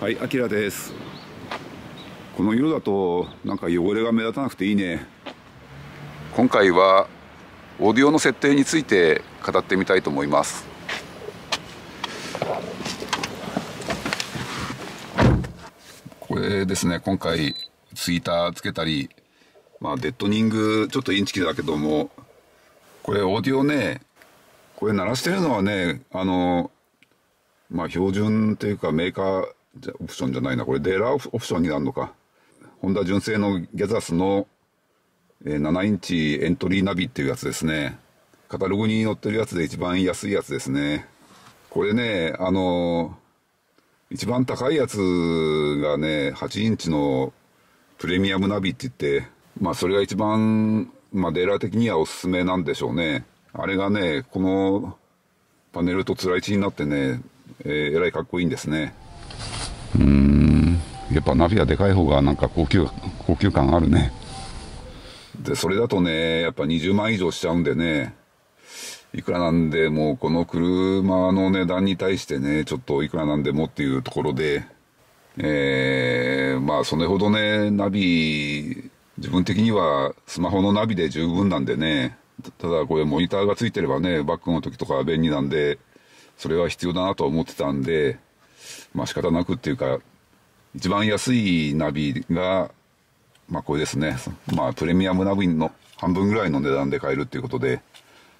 はい、あきらです。この色だとなんか汚れが目立たなくていいね。今回はオーディオの設定について語ってみたいと思います。これですね、今回ツイーターつけたり、まあデッドニングちょっとインチキだけども、これオーディオね、これ鳴らしてるのはね、あの、まあ標準っていうかメーカーじゃオプションじゃないな、これデーラーオプションになるのか。ホンダ純正のギャザスの、えー7インチエントリーナビっていうやつですね。カタログに載ってるやつで一番安いやつですね。これね、あの一番高いやつがね、8インチのプレミアムナビって言って、まあそれが一番、まあデーラー的にはおすすめなんでしょうね。あれがね、このパネルとつらいちになってね、えーえらいかっこいいんですね。うん、やっぱナビはでかい方がなんか高級、高級感あるね。で、それだとね、やっぱ20万以上しちゃうんでね、いくらなんでもこの車の値段に対してね、ちょっといくらなんでもっていうところで、えー、まあそれほどね、ナビ、自分的にはスマホのナビで十分なんでね、ただこれモニターがついてればね、バックの時とか便利なんで、それは必要だなと思ってたんで、まあ仕方なくっていうか、一番安いナビが、まあこれですね。まあプレミアムナビの半分ぐらいの値段で買えるっていうことで、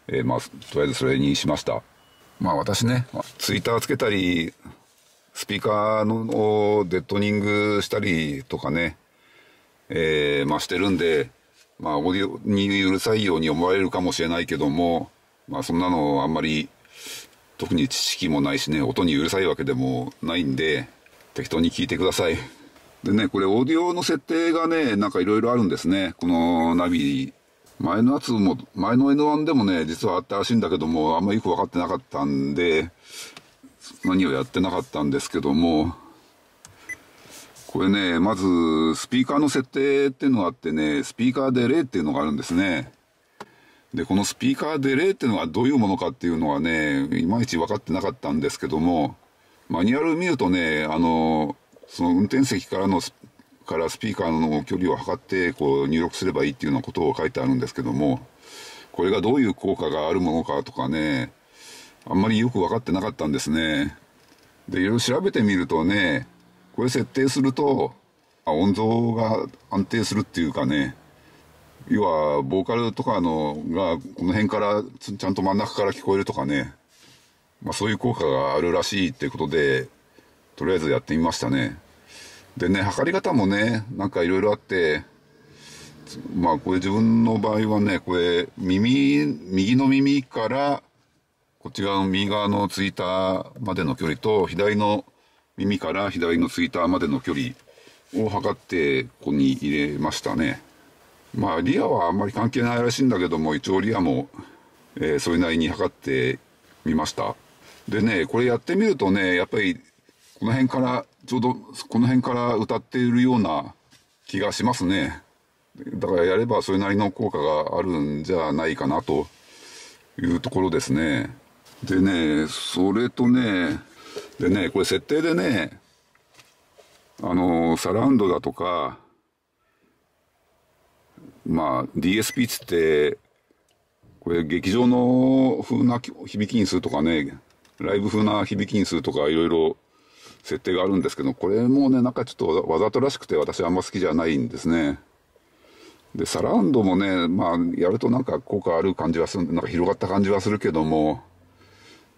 えーまあとりあえずそれにしました。まあ私ね、ツイッターつけたり、スピーカーのをデッドニングしたりとかね、えーまあしてるんで、まあオーディオにうるさいように思われるかもしれないけども、まあそんなのあんまり特に知識もないしね、音にうるさいわけでもないんで、適当に聞いてください。でね、これオーディオの設定がね、なんかいろいろあるんですね。このナビ。前のやつも、前の N1 でもね、実はあったらしいんだけども、あんまよく分かってなかったんで、何をやってなかったんですけども、これね、まず、スピーカーの設定っていうのがあってね、スピーカーデレイっていうのがあるんですね。で、このスピーカーデレイっていうのはどういうものかっていうのはね、いまいち分かってなかったんですけども、マニュアル見るとね、あの、その運転席からのス、からスピーカーの距離を測って、こう入力すればいいっていうようなことを書いてあるんですけども、これがどういう効果があるものかとかね、あんまりよく分かってなかったんですね。で、いろいろ調べてみるとね、これ設定すると、音像が安定するっていうかね、要は、ボーカルとかのが、この辺から、ちゃんと真ん中から聞こえるとかね、まあそういう効果があるらしいっていうことで、とりあえずやってみましたね。でね、測り方もね、なんかいろいろあって、まあこれ自分の場合はね、これ耳、右の耳から、こっち側の右側のツイーターまでの距離と、左の耳から左のツイーターまでの距離を測って、ここに入れましたね。まあリアはあんまり関係ないらしいんだけども、一応リアも、えーそれなりに測ってみました。でね、これやってみるとね、やっぱり、この辺から、ちょうどこの辺から歌っているような気がしますね。だからやればそれなりの効果があるんじゃないかなというところですね。でね、それとね、でね、これ設定でね、あの、サラウンドだとか、まあ、DSP つって、これ劇場の風な響きにするとかね、ライブ風な響きにするとかいろいろ設定があるんですけど、これもね、なんかちょっとわざとらしくて私あんま好きじゃないんですね。で、サラウンドもね、まあ、やるとなんか効果ある感じはする、なんか広がった感じはするけども、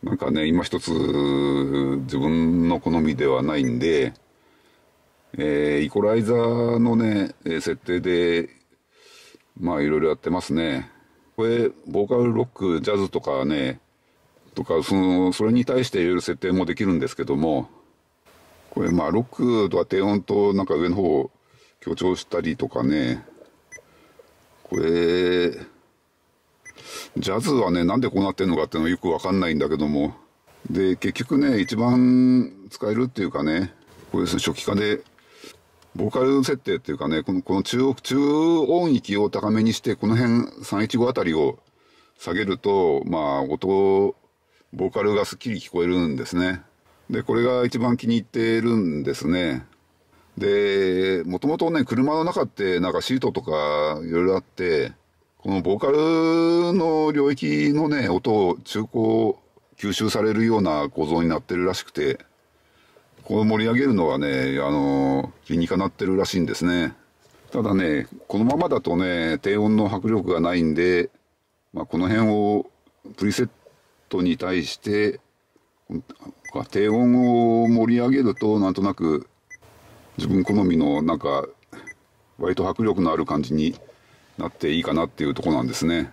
なんかね、今一つ自分の好みではないんで、えーイコライザーのね、設定で、まあいろいろやってますね。これ、ボーカルロック、ジャズとかね、とか、その、それに対していろいろ設定もできるんですけども、これまあロックとか低音となんか上の方を強調したりとかね、これ、ジャズはね、なんでこうなってんのかっていうのはよくわかんないんだけども、で、結局ね、一番使えるっていうかね、これです初期化で、ボーカル設定っていうかね、この、この中、中音域を高めにして、この辺315あたりを下げると、まあ、音、ボーカルがスッキリ聞こえるんですね。で、これが一番気に入ってるんですね。で、もともとね、車の中ってなんかシートとかいろいろあって、このボーカルの領域のね、音を中高吸収されるような構造になってるらしくて、こう盛り上げるのはね、あの、理にかなってるらしいんですね。ただね、このままだとね、低音の迫力がないんで、まあ、この辺をプリセットに対して、低音を盛り上げると、なんとなく自分好みのなんか、割と迫力のある感じになっていいかなっていうとこなんですね。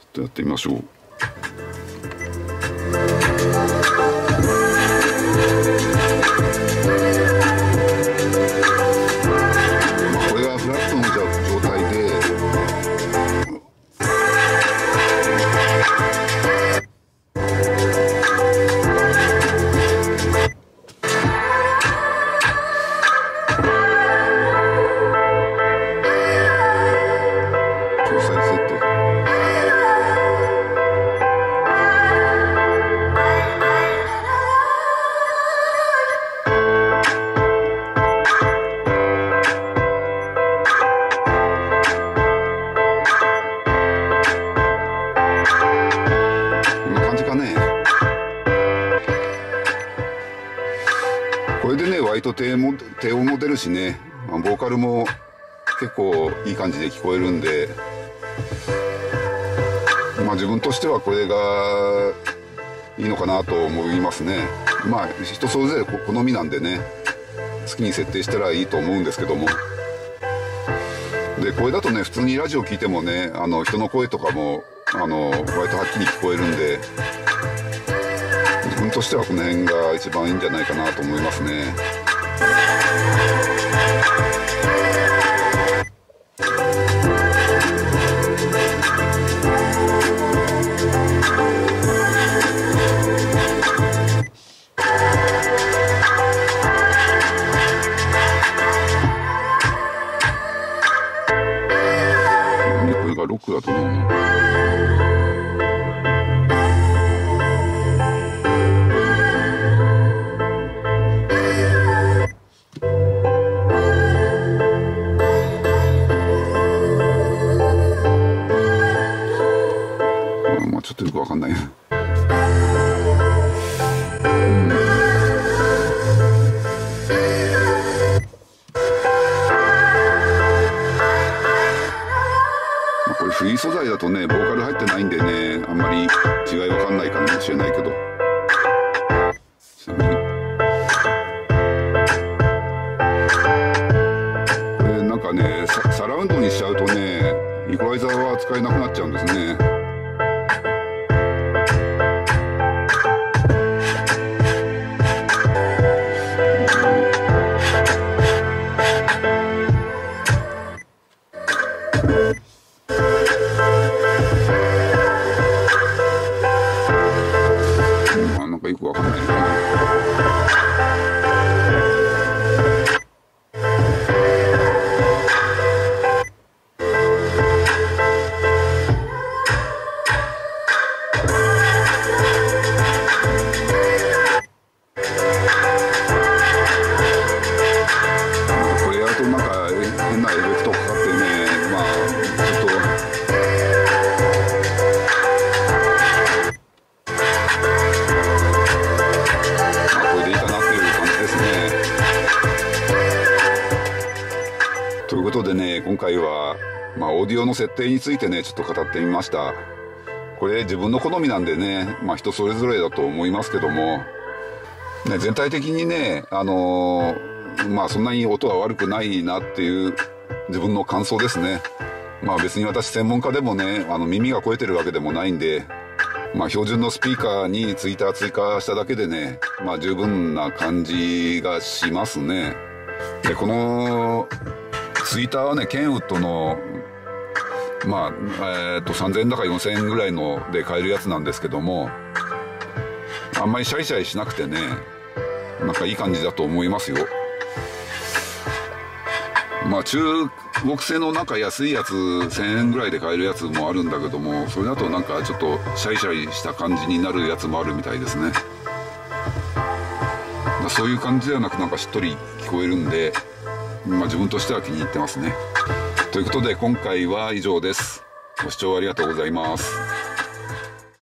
ちょっとやってみましょう。と低も低音も出るしね、まあ、ボーカルも結構いい感じで聞こえるんで、まあ自分としてはこれがいいのかなと思いますね。まあ人それぞれ好みなんでね、好きに設定したらいいと思うんですけども。で、これだとね、普通にラジオ聞いてもね、あの人の声とかも、あの、割とはっきり聞こえるんで、自分としてはこの辺が一番いいんじゃないかなと思いますね。ロックだと思うな。ちょっとよくわかんない。これフリー素材だとね、ボーカル入ってないんでね、あんまり違いわかんないかもしれないけど。これなんかねサ、サラウンドにしちゃうとね、イコライザーは使えなくなっちゃうんですね。オーディオの設定についてね、ちょっと語ってみました。これ自分の好みなんでね、まあ人それぞれだと思いますけども、ね、全体的にね、あのー、まあそんなに音は悪くないなっていう自分の感想ですね。まあ別に私専門家でもね、あの耳が肥えてるわけでもないんで、まあ標準のスピーカーにツイッター追加しただけでね、まあ十分な感じがしますね。で、このツイッターはね、ケンウッドの、まあ、えっ、と、3000円だか4000円ぐらいので買えるやつなんですけども、あんまりシャイシャイしなくてね、なんかいい感じだと思いますよ。まあ中国製のなんか安いやつ1000円ぐらいで買えるやつもあるんだけども、それだとなんかちょっとシャイシャイした感じになるやつもあるみたいですね。そういう感じではなくなんかしっとり聞こえるんで、まあ自分としては気に入ってますね。ということで今回は以上です。ご視聴ありがとうございます。